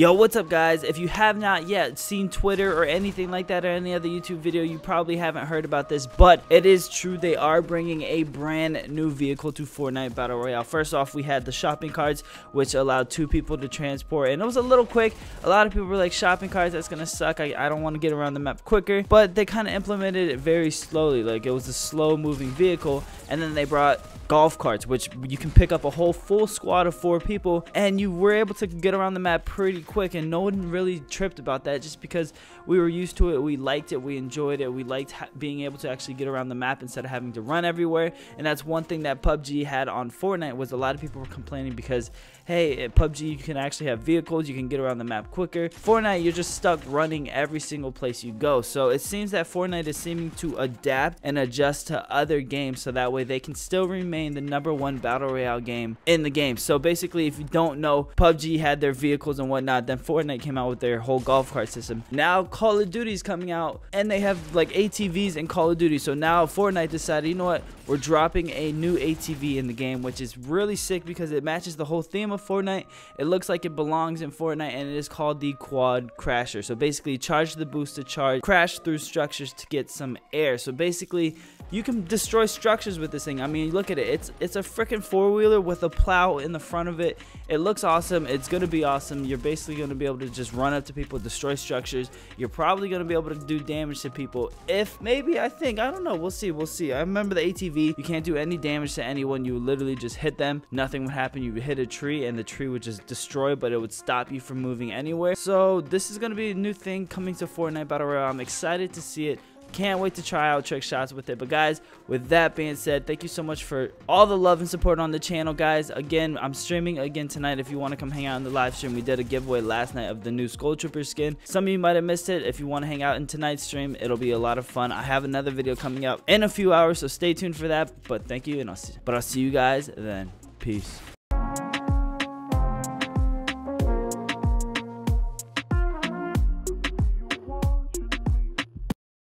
Yo, what's up guys? If you have not yet seen Twitter or anything like that or any other YouTube video, you probably haven't heard about this, but it is true they are bringing a brand new vehicle to Fortnite Battle Royale. First off, we had the shopping carts, which allowed two people to transport, and it was a little quick. A lot of people were like, shopping carts, that's gonna suck. I, I don't want to get around the map quicker, but they kind of implemented it very slowly. Like, it was a slow moving vehicle, and then they brought golf carts, which you can pick up a whole full squad of four people, and you were able to get around the map pretty quick, and no one really tripped about that just because we were used to it, we liked it, we enjoyed it, we liked being able to actually get around the map instead of having to run everywhere, and that's one thing that PUBG had on Fortnite was a lot of people were complaining because, hey, PUBG you can actually have vehicles, you can get around the map quicker. Fortnite, you're just stuck running every single place you go, so it seems that Fortnite is seeming to adapt and adjust to other games so that way they can still remain the number one battle royale game in the game. So basically, if you don't know, PUBG had their vehicles and whatnot. Then Fortnite came out with their whole golf cart system. Now Call of Duty is coming out, and they have like ATVs in Call of Duty. So now Fortnite decided, you know what? We're dropping a new ATV in the game, which is really sick because it matches the whole theme of Fortnite. It looks like it belongs in Fortnite, and it is called the Quad Crasher. So basically, charge the boost to charge, crash through structures to get some air. So basically, you can destroy structures with this thing. I mean, look at it. It's it's a freaking four wheeler with a plow in the front of it. It looks awesome. It's gonna be awesome. You're basically gonna be able to just run up to people, destroy structures. You're probably gonna be able to do damage to people. If maybe I think I don't know. We'll see. We'll see. I remember the ATV. You can't do any damage to anyone. You literally just hit them. Nothing would happen. You would hit a tree and the tree would just destroy, but it would stop you from moving anywhere. So this is gonna be a new thing coming to Fortnite Battle Royale. I'm excited to see it. Can't wait to try out trick shots with it. But guys, with that being said, thank you so much for all the love and support on the channel, guys. Again, I'm streaming again tonight. If you want to come hang out in the live stream, we did a giveaway last night of the new Skull Trooper skin. Some of you might have missed it. If you want to hang out in tonight's stream, it'll be a lot of fun. I have another video coming up in a few hours, so stay tuned for that. But thank you, and I'll see, but I'll see you guys then. Peace.